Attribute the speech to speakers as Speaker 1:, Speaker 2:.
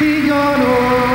Speaker 1: Figliolo